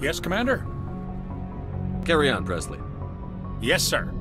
Yes, Commander? Carry on, Presley. Yes, sir.